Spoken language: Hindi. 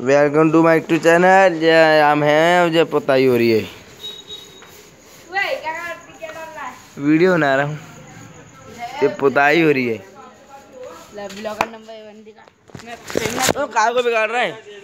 Welcome to my to channel हम हैं जो पोताई हो रही है। वीडियो बना रहा हूँ। ये पुताई हो रही है। ब्लॉगर नंबर वन दिखा। मैं को बिगाड़ रहा है।